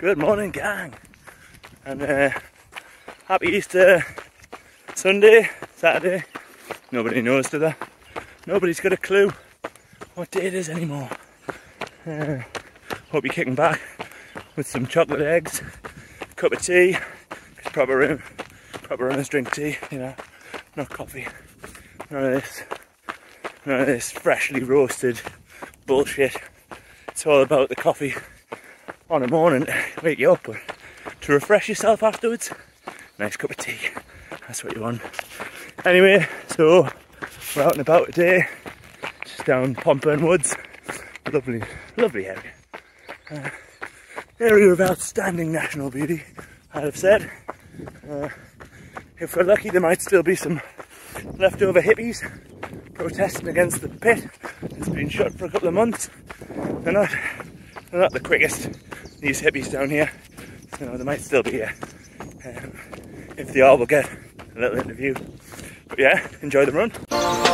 Good morning, gang. And uh, happy Easter Sunday, Saturday. Nobody knows, do they? Nobody's got a clue what day it is anymore. Uh, hope you're kicking back with some chocolate eggs, cup of tea, proper room, proper room drink tea, you know, not coffee. None of this, none of this freshly roasted bullshit. It's all about the coffee on a morning wake you up, to refresh yourself afterwards, nice cup of tea. That's what you want. Anyway, so we're out and about today, just down Pontburn Woods. Lovely, lovely area. Uh, area of outstanding national beauty, I'd have said. Uh, if we're lucky, there might still be some leftover hippies protesting against the pit. It's been shut for a couple of months. They're not, they're not the quickest, these hippies down here. So they might still be here. Um, if they are, we'll get a little interview. But yeah, enjoy the run.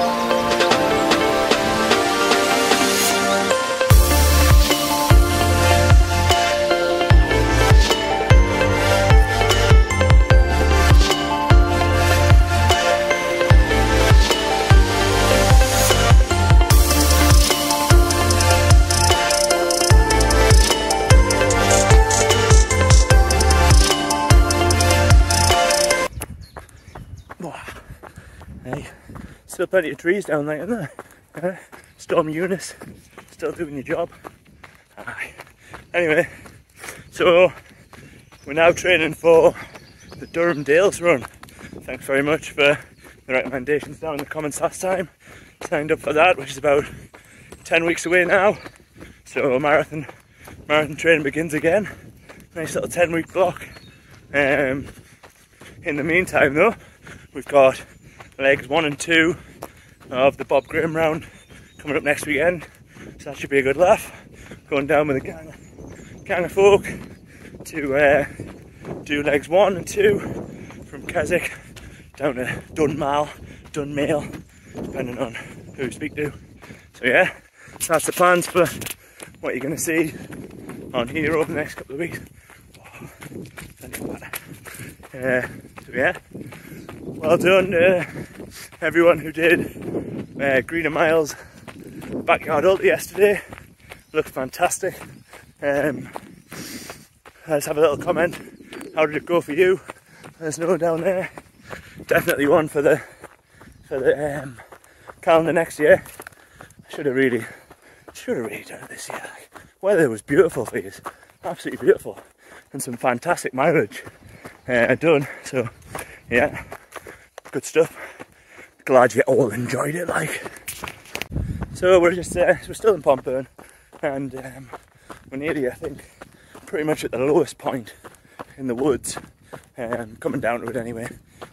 Still plenty of trees down there, isn't there? Uh, Storm Eunice, still doing your job. Aye. Anyway, so we're now training for the Durham Dales run. Thanks very much for the recommendations down in the comments last time. Signed up for that, which is about 10 weeks away now. So marathon marathon training begins again. Nice little 10 week block. Um, in the meantime though, we've got legs one and two of the Bob Graham round coming up next weekend. So that should be a good laugh. Going down with a gang, gang of folk to uh, do legs one and two from Keswick down to Dunmale, Dunmail, depending on who you speak to. So yeah, that's the plans for what you're going to see on here over the next couple of weeks. Uh, so yeah, well done uh, everyone who did uh, Greener Miles backyard ultra yesterday. Looked fantastic. Um, let's have a little comment. How did it go for you? There's no down there. Definitely one for the for the um, calendar next year. Should have really, should have really done it this year. Weather was beautiful for you, absolutely beautiful, and some fantastic mileage uh, done. So yeah, good stuff. Glad you all enjoyed it. Like, so we're just uh, we're still in Pontburn, and um, we're nearly, I think, pretty much at the lowest point in the woods, um, coming down to it anyway,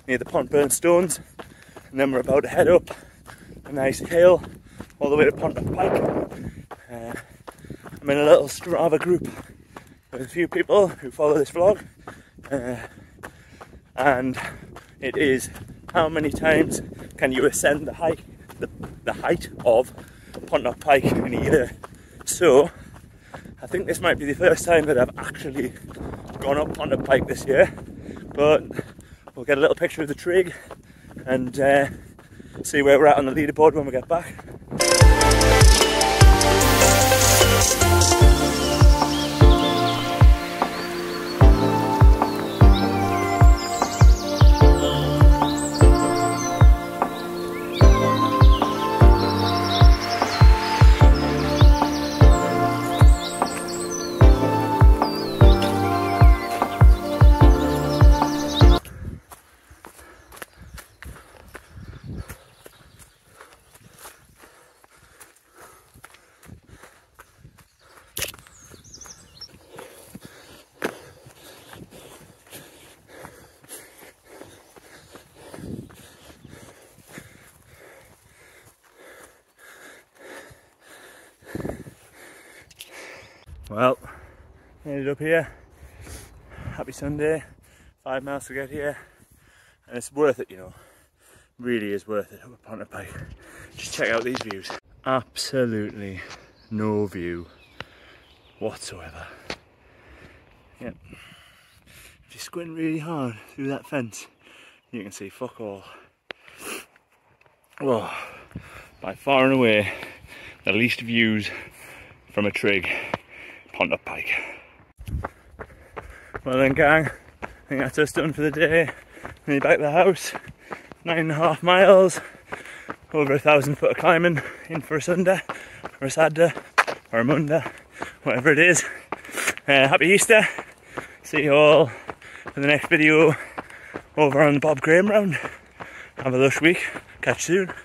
near the Pontburn Stones, and then we're about to head up a nice hill all the way to Pontop Pike. Uh, I'm in a little Strava group with a few people who follow this vlog, uh, and it is how many times can you ascend the height, the, the height of Pontop Pike in a year? So, I think this might be the first time that I've actually gone up Pontop Pike this year, but we'll get a little picture of the trig and uh, see where we're at on the leaderboard when we get back. Well, ended up here. Happy Sunday. Five miles to get here. And it's worth it, you know. Really is worth it up at Pontop Pike. Just check out these views. Absolutely no view whatsoever. Yep. If you squint really hard through that fence, you can see fuck all. Well, by far and away, the least views from a trig, Pontop Pike. Well then gang, I think that's us done for the day. Nearly back to the house. Nine and a half miles, over a thousand foot of climbing in for a Sunday, or a Saturday, or a Monday, whatever it is. Uh, happy Easter. See you all for the next video over on the Bob Graham round. Have a lush week. Catch you soon.